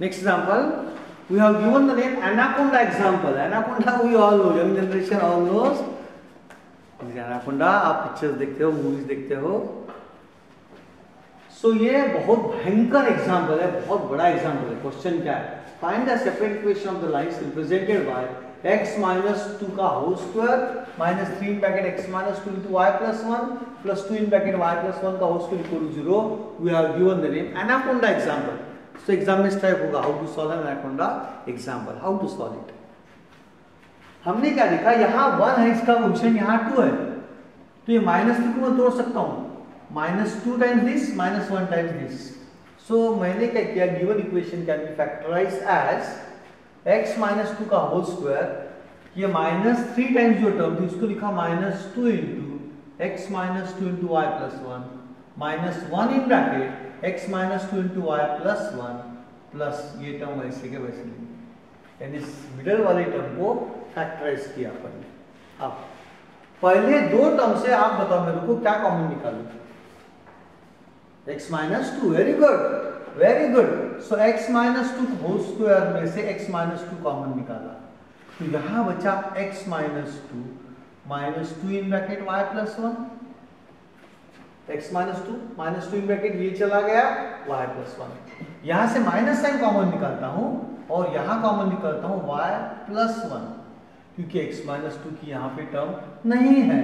Next example, we have given the name anaconda example. Anaconda we all know, young generation all knows. Anaconda आप pictures देखते हो movies देखते हो so, ये बहुत भयंकर एग्ज़ाम्पल है बहुत बड़ा एग्ज़ाम्पल है क्वेश्चन क्या है find the separate equation of the lines represented by x minus 2 का whole square minus 3 in bracket x minus 2 into y plus 1 plus 2 in bracket y plus 1 का whole square equal to 0 we have given the name anaconda example so exam में इस type होगा. To solve an anaconda example. How to solve it? हमने क्या देखा? यहाँ one है, इसका पोजिशन यहाँ टू है. तो ये माइनस टू को मैं तोड़ सकता हूँ. Minus two times this minus one times this so मैंने क्या किया? Given equation can be factorize as x minus two का होल स्क्वायर ये माइनस थ्री टाइम्स जो टर्म थी, उसको लिखा minus two into x minus two into y plus one minus one in bracket x minus two into y plus one plus ये term वैसे के वैसे यानी इस मिडल वाले टर्म को फैक्टराइज किया अपन ने। अब, पहले दो टर्म से आप बताओ मेरे को क्या कॉमन निकालो x minus two very good very good so x minus two whole square में से x माइनस टू कॉमन निकाला। तो यहाँ बचा x minus two minus two in bracket y plus one x minus two minus two in bracket ये चला गया y plus one यहाँ से माइनस साइन कॉमन निकालता हूँ और यहाँ कॉमन निकालता हूँ y प्लस वन क्योंकि x माइनस टू की यहाँ पे टर्म नहीं है।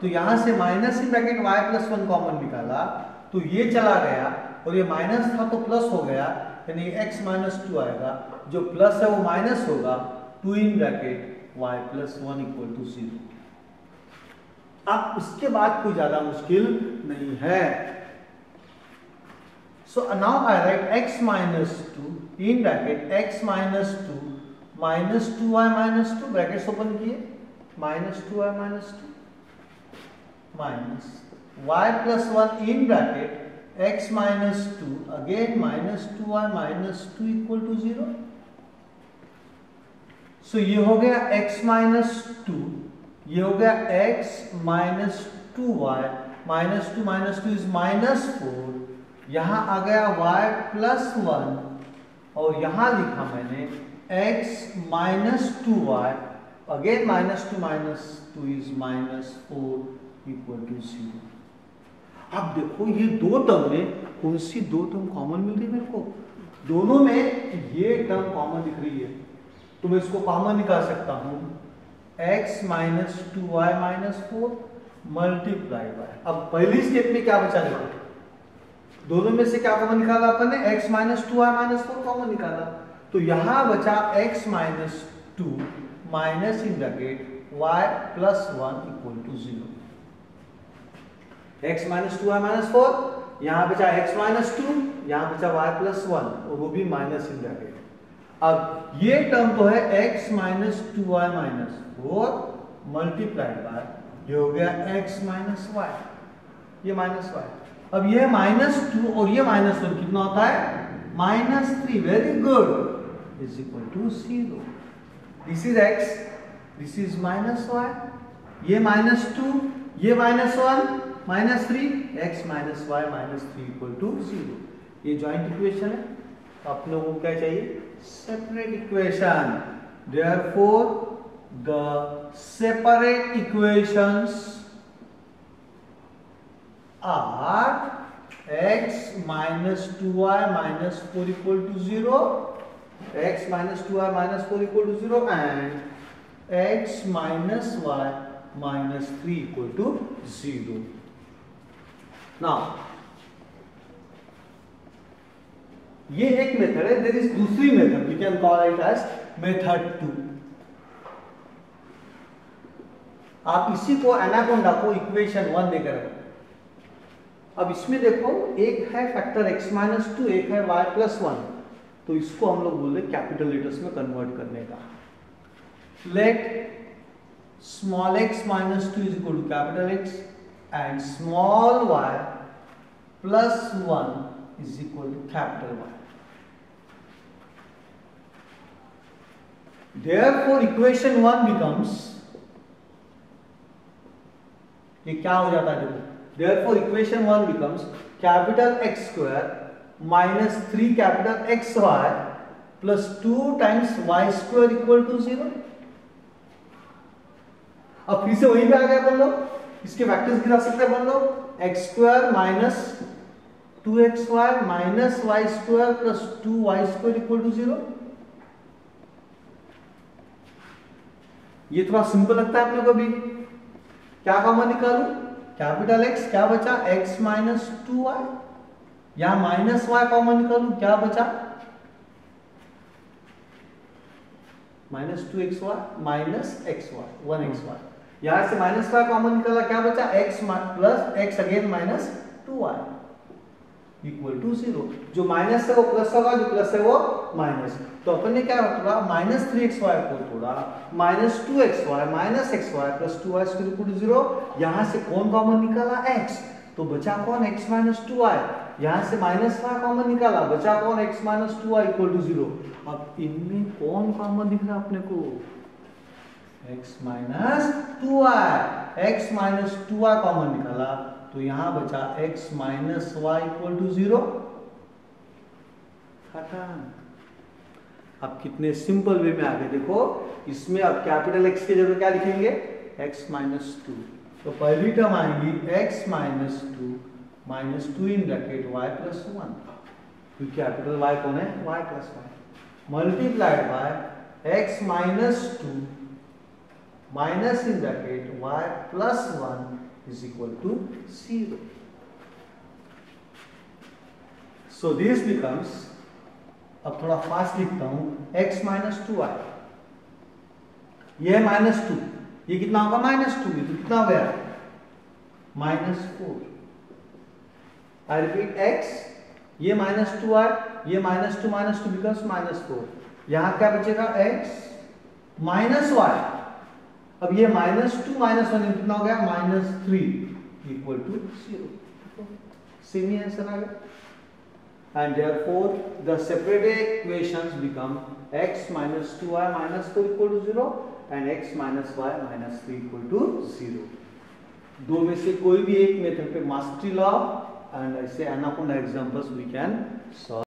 तो यहाँ से minus in bracket y plus one common निकाला तो ये चला गया और ये माइनस था तो प्लस हो गया। यानी x माइनस टू आएगा। जो प्लस है वो माइनस होगा। Two in bracket y plus one equal to zero अब उसके बाद कोई ज़्यादा मुश्किल नहीं है। So now I write x minus two in bracket x minus two minus two y minus two bracket open किए minus two y minus two minus y plus one in bracket x minus 2 again minus 2y minus 2 equal to 0 so, ये हो गया x minus 2 ये हो गया x minus two 2y minus 2 minus 2 is minus 4 यहाँ आ गया y plus 1 और यहाँ लिखा मैंने x minus 2y again minus 2 minus 2 is minus 4 equal to 0 अब देखो ये दो टर्म में कौन सी दो टर्म कॉमन मिल रही है मेरे को? दोनों में ये टर्म कॉमन दिख रही है। तो मैं इसको कॉमन निकाल सकता हूँ। X minus two y minus four multiply by अब पहली स्टेप में क्या बचा देखो दोनों में से क्या कॉमन निकाला अपन ने? X minus two y minus four common निकाला। तो यहाँ बचा x minus two minus in bracket y plus one equal to zero x minus two y minus four यहाँ बचा x माइनस टू यहाँ बचा y प्लस वन और वो भी माइनस इन ब्रैकेट अब ये टर्म तो है x minus two y minus four multiplied by ये हो गया x माइनस वाई ये माइनस वाई अब ये माइनस टू और ये माइनस वन कितना होता है? Minus three very good is equal to zero this is x this is minus y ये माइनस टू ये minus one minus three x minus y minus three equal to zero ये joint equation है. अपने को क्या चाहिए? Separate equation therefore the separate equations are x minus two I minus four equal to zero x minus two I minus four equal to zero and x minus y minus three equal to zero now ये एक method है there is दूसरी method we can call it as method two आप इसी को anaconda को equation one देकर अब इसमें देखो, एक है फैक्टर x माइनस टू एक है y प्लस वन तो इसको हम लोग बोले कैपिटल लेटर्स में कन्वर्ट करने का। Let small x minus two is equal to capital x and small y plus one is equal to capital Y. Therefore, equation one becomes ये क्या हो जाता है therefore equation one becomes capital X square minus 3 capital XY plus two times y square equal to zero अब फिर से वहीं पे आ गया बोल लो इसके वैक्टर्स गिरा सकते हैं बोल लो x square minus two x y minus y square plus two y square equal to zero थोड़ा सिंपल लगता है अपने को भी। क्या कॉमन निकालू? कैपिटल एक्स क्या बचा? एक्स माइनस टू वाई या माइनस वाई कॉमन निकालू? क्या बचा? Minus two x y minus x y one x y यहाँ से माइनस वाई कॉमन निकाला, क्या बचा? X plus x again minus two y equal to zero जो माइनस है वो प्लस होगा, जो प्लस है वो माइनस तो अपन ने क्या तोड़ा माइनस थ्री एक्स वाई को तोड़ा minus two x y minus x y plus two y equal to zero यहाँ से कौन कॉमन निकाला? एक्स तो बचा कौन? एक्स माइनस टू वाई यहाँ से माइनस वाई कॉमन निकाला, बचा कौन? X minus two y equal to zero अब इनमें कौन कॉमन दिख रहा अपने को? X minus two y x minus two y common निकाला। तो यहाँ बचा x minus y equal to zero. अब कितने सिंपल वे में आगे देखो, इसमें अब कैपिटल x की जगह क्या लिखेंगे? X minus two. तो पहली टर्म आएगी x minus two minus two in bracket y plus one. क्योंकि कैपिटल y कौन है? Y plus one. Multiplied by x minus two minus in bracket y plus one is equal to 0. So this becomes, अब थोड़ा fast लिखता हूँ, x minus two आई ये minus two ये कितना होगा माइनस टू ये तो कितना हो गया? Minus four I repeat x, ये माइनस टू आई ये minus two minus two becomes minus four यहाँ क्या बचेगा? x माइनस वाई अब ये माइनस टू माइनस वन कितना हो गया? Minus three equal to zero same answer आ गया. And therefore, the separated equations become x minus 2y minus 4 equal to 0 and x minus y minus 3 equal to 0 दो में से कोई भी एक मेथड पे मास्टरी लॉ एंड ऐसे anaconda examples we can solve